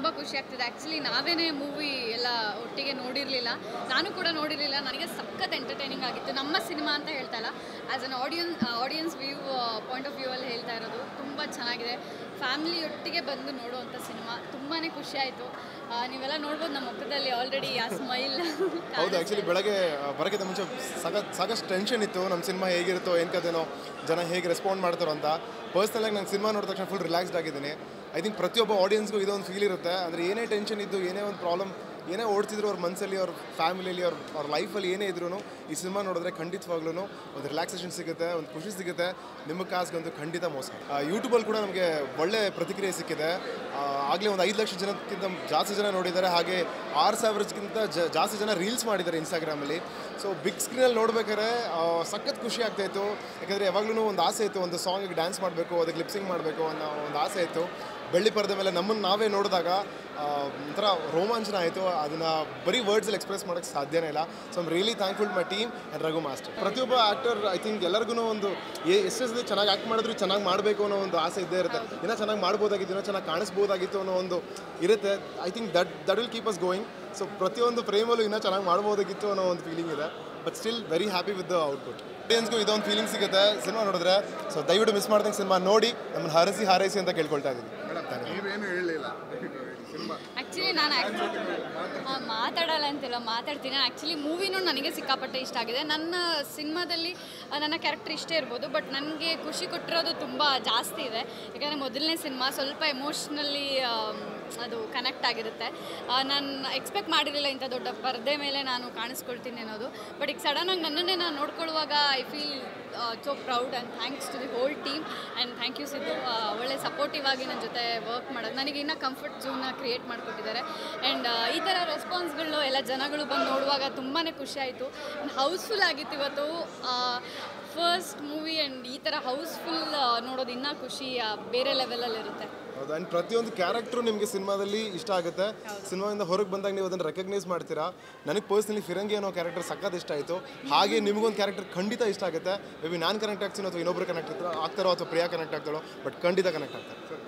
ತುಂಬ ಖುಷಿ ಆಗ್ತಿದೆ. ಆ್ಯಕ್ಚುಲಿ ನಾವೇನೇ ಮೂವಿ ಎಲ್ಲ ಒಟ್ಟಿಗೆ ನೋಡಿರಲಿಲ್ಲ. ನಾನು ಕೂಡ ನೋಡಿರಲಿಲ್ಲ. ನನಗೆ ಸಖತ್ ಎಂಟರ್ಟೈನಿಂಗ್ ಆಗಿತ್ತು. ನಮ್ಮ ಸಿನಿಮಾ ಅಂತ ಹೇಳ್ತಾ ಇಲ್ಲ. As an audience audience view point of view ಅಲ್ಲಿ ಹೇಳ್ತಾ ಇರೋದು ತುಂಬ ಚೆನ್ನಾಗಿದೆ. ಫ್ಯಾಮಿಲಿ ಒಟ್ಟಿಗೆ ಬಂದು ನೋಡುವಂಥ ಸಿನಿಮಾ ತುಂಬಾ ಖುಷಿ ಆಯಿತು. ನೀವೆಲ್ಲ ನೋಡ್ಬೋದು ನಮ್ಮ ಮುಖದಲ್ಲಿ ಆಲ್ರೆಡಿ ಆ ಸ್ಮೈಲ್ ಹೌದು ಆ್ಯಕ್ಚುಲಿ ಬೆಳಗ್ಗೆ ಬರಕ್ಕಿಂತ ಮುಂಚೆ ಸಖತ್ ಸಾಕಷ್ಟು ಟೆನ್ಷನ್ ಇತ್ತು. ನಮ್ಮ ಸಿನಿಮಾ ಹೇಗಿರುತ್ತೋ ಏನು ಕದೇನೋ ಜನ ಹೇಗೆ ರೆಸ್ಪಾಂಡ್ ಮಾಡ್ತಾರೋ ಅಂತ. ಪರ್ಸ್ನಲಾಗಿ ನಾನು ಸಿನಿಮಾ ನೋಡಿದ ತಕ್ಷಣ ಫುಲ್ ರಿಲ್ಯಾಕ್ಸ್ಡ್ ಆಗಿದ್ದೀನಿ. ಐ ಥಿಂಕ್ ಪ್ರತಿಯೊಬ್ಬ ಆಡಿಯನ್ಸ್ಗೂ ಇದೊಂದು ಫೀಲ್ ಇರುತ್ತೆ. ಅಂದರೆ ಏನೇ ಟೆನ್ಷನ್ ಇದ್ದು ಏನೇ ಒಂದು ಪ್ರಾಬ್ಲಮ್ ಏನೇ ಓಡ್ತಿದ್ರು ಅವ್ರ ಮನಸ್ಸಲ್ಲಿ ಅವ್ರ ಫ್ಯಾಮಿಲಿಯಲ್ಲಿ ಅವ್ರ ಅವ್ರ ಲೈಫಲ್ಲಿ ಏನೇ ಇದ್ರೂ ಈ ಸಿನಿಮಾ ನೋಡಿದ್ರೆ ಖಂಡಿತವಾಗ್ಲೂ ಒಂದು ರಿಲ್ಯಾಕ್ಸೇಷನ್ ಸಿಗುತ್ತೆ, ಒಂದು ಖುಷಿ ಸಿಗುತ್ತೆ. ನಿಮ್ಮ ಕಾಸ್ಗಂತೂ ಖಂಡಿತ ಮೋಸ. ಯೂಟ್ಯೂಬಲ್ಲಿ ಕೂಡ ನಮಗೆ ಒಳ್ಳೆ ಪ್ರತಿಕ್ರಿಯೆ ಸಿಕ್ಕಿದೆ. ಆಗಲೇ ಒಂದು ಐದು ಲಕ್ಷ ಜನಕ್ಕಿಂತ ಜಾಸ್ತಿ ಜನ ನೋಡಿದ್ದಾರೆ. ಹಾಗೆ ಆರು ಸಾವಿರಕ್ಕಿಂತ ಜಾಸ್ತಿ ಜನ ರೀಲ್ಸ್ ಮಾಡಿದ್ದಾರೆ ಇನ್ಸ್ಟಾಗ್ರಾಮಲ್ಲಿ ಸೊ ಬಿಗ್ ಸ್ಕ್ರೀನಲ್ಲಿ ನೋಡ್ಬೇಕಾದ್ರೆ ಸಖತ್ ಖುಷಿ ಆಗ್ತಾಯಿತ್ತು ಯಾಕಂದರೆ ಯಾವಾಗಲೂ ಒಂದು ಆಸೆ ಇತ್ತು, ಒಂದು ಸಾಂಗಿಗೆ ಡ್ಯಾನ್ಸ್ ಮಾಡಬೇಕು, ಅದಕ್ಕೆ ಲಿಪ್ಸಿಂಗ್ ಮಾಡಬೇಕು ಅನ್ನೋ ಒಂದು ಆಸೆ ಇತ್ತು. ಬೆಳ್ಳಿ ಪರದೆ ಮೇಲೆ ನಮ್ಮನ್ನು ನಾವೇ ನೋಡಿದಾಗ ಒಂಥರ ರೋಮಾಂಚನ ಆಯಿತು. ಅದನ್ನು ಬರೀ ವರ್ಡ್ಸಲ್ಲಿ ಎಕ್ಸ್ಪ್ರೆಸ್ ಮಾಡೋಕ್ಕೆ ಸಾಧ್ಯನೇ ಇಲ್ಲ. So I'm really thankful my team and Raghu master ಪ್ರತಿಯೊಬ್ಬ ಆ್ಯಕ್ಟರ್ ಐ ಥಿಂಕ್ ಎಲ್ಲರಿಗೂ ಒಂದು ಎ- ಎಷ್ಟೆಷ್ಟು ಚೆನ್ನಾಗಿ ಆ್ಯಕ್ಟ್ ಮಾಡಿದ್ರು ಚೆನ್ನಾಗಿ ಮಾಡಬೇಕು ಅನ್ನೋ ಒಂದು ಆಸೆ ಇದ್ದೇ ಇರುತ್ತೆ. ಇನ್ನೂ ಚೆನ್ನಾಗಿ ಮಾಡ್ಬೋದಾಗಿತ್ತು ಇನ್ನೂ ಚೆನ್ನಾಗಿ ಕಾಣಿಸ್ಬೋದಾಗಿತ್ತು ಅನ್ನೋ ಒಂದು ಇರುತ್ತೆ. I think that that will keep us going so ಪ್ರತಿಯೊಂದು ಫ್ರೇಮಲ್ಲೂ ಇನ್ನೂ ಚೆನ್ನಾಗಿ ಮಾಡ್ಬೋದಾಗಿತ್ತು ಅನ್ನೋ ಒಂದು ಫೀಲಿಂಗ್ ಇದೆ. But still very happy with the output ಆಡಿಯನ್ಸ್ಗೂ ಇದೊಂದು ಫೀಲಿಂಗ್ ಸಿಗುತ್ತೆ. ಸಿನಿಮಾ ನೋಡಿದ್ರೆ ಸೊ ದಯವಿಟ್ಟು ಮಿಸ್ ಮಾಡ್ದಂಗೆ ಸಿನಿಮಾ ನೋಡಿ. ನಮ್ಮನ್ನು ಹರಸಿ ಹಾರೈಸಿ ಅಂತ ಕೇಳ್ಕೊಳ್ತಾ ಇದ್ದೀನಿ. ಆ್ಯಕ್ಚುಲಿ ನಾನು ಮಾತಾಡಲ್ಲ ಅಂತಿಲ್ಲ, ಮಾತಾಡ್ತೀನಿ. ಆ್ಯಕ್ಚುಲಿ ಮೂವಿನೂ ನನಗೆ ಸಿಕ್ಕಾಪಟ್ಟೆ ಇಷ್ಟ ಆಗಿದೆ. ನನ್ನ ಸಿನಿಮಾದಲ್ಲಿ ನನ್ನ ಕ್ಯಾರೆಕ್ಟರ್ ಇಷ್ಟೇ ಇರ್ಬೋದು ಬಟ್ ನನಗೆ ಖುಷಿ ಕೊಟ್ಟಿರೋದು ತುಂಬ ಜಾಸ್ತಿ ಇದೆ. ಯಾಕಂದರೆ ಮೊದಲನೇ ಸಿನಿಮಾ ಸ್ವಲ್ಪ ಎಮೋಷ್ನಲಿ ಅದು ಕನೆಕ್ಟ್ ಆಗಿರುತ್ತೆ. ನಾನು ಎಕ್ಸ್ಪೆಕ್ಟ್ ಮಾಡಿರಲಿಲ್ಲ ಇಂಥ ದೊಡ್ಡ ಪರದೆ ಮೇಲೆ ನಾನು ಕಾಣಿಸ್ಕೊಳ್ತೀನಿ ಅನ್ನೋದು. ಬಟ್ ಈಗ ಸಡನ್ನಾಗಿ ನನ್ನನ್ನೇ ನಾನು ನೋಡ್ಕೊಳ್ಳುವಾಗ I feel so proud and thanks to the whole team and thank you Siddu ಒಳ್ಳೆ ಸಪೋರ್ಟಿವ್ ಆಗಿ ನನ್ನ ಜೊತೆ ವರ್ಕ್ ಮಾಡೋದು. ನನಗೆ ಇನ್ನೂ ಕಂಫರ್ಟ್ ಝೋನ್ನ ಕ್ರಿಯೇಟ್ ಮಾಡಿಕೊಟ್ಟಿದ್ದಾರೆ. ಆ್ಯಂಡ್ ಈ ಥರ ರೆಸ್ಪಾನ್ಸ್ಗಳು ಎಲ್ಲ ಜನಗಳು ಬಂದು ನೋಡುವಾಗ ತುಂಬಾ ಖುಷಿ ಆಯಿತು. ಹೌಸ್ಫುಲ್ ಆಗಿತ್ತು ಇವತ್ತು. ಫಸ್ಟ್ ಮೂವಿ ಆ್ಯಂಡ್ ಈ ಥರ ಹೌಸ್ಫುಲ್ ನೋಡೋದು ಇನ್ನೂ ಖುಷಿ ಬೇರೆ ಲೆವೆಲಲ್ಲಿರುತ್ತೆ ಹೌದು ಆ್ಯಂಡ್ ಪ್ರತಿಯೊಂದು ಕ್ಯಾರೆಕ್ಟ್ರು ನಿಮಗೆ ಸಿನಿಮಾದಲ್ಲಿ ಇಷ್ಟ ಆಗುತ್ತೆ. ಸಿನಿಮಾದಿಂದ ಹೊರಗೆ ಬಂದಾಗ ನೀವು ಅದನ್ನು ರೆಕಗ್ನೈಸ್ ಮಾಡ್ತೀರಾ? ನನಗೆ ಪರ್ಸ್ನಲಿ ಫಿರಂಗಿ ಅನ್ನೋ ಕ್ಯಾರೆಕ್ಟರ್ ಸಕ್ಕತ್ ಇಷ್ಟ ಆಯಿತು. ಹಾಗೆ ನಿಮಗೊಂದು ಕ್ಯಾರೆಕ್ಟರ್ ಖಂಡಿತ ಇಷ್ಟ ಆಗುತ್ತೆ. ಮೇ ಬಿ ನಾನು ಕನೆಕ್ಟ್ ಆಗ್ತೀನಿ ಅಥವಾ ಇನ್ನೊಬ್ರು ಕನೆಕ್ಟ್ ಆಗ್ತಾರೋ ಆಗ್ತಾರೋ ಅಥವಾ ಪ್ರಿಯಾ ಕನೆಕ್ಟ್ ಆಗ್ತಾರೋ ಬಟ್ ಖಂಡಿತ ಕನೆಕ್ಟ್ ಆಗ್ತಾರೆ.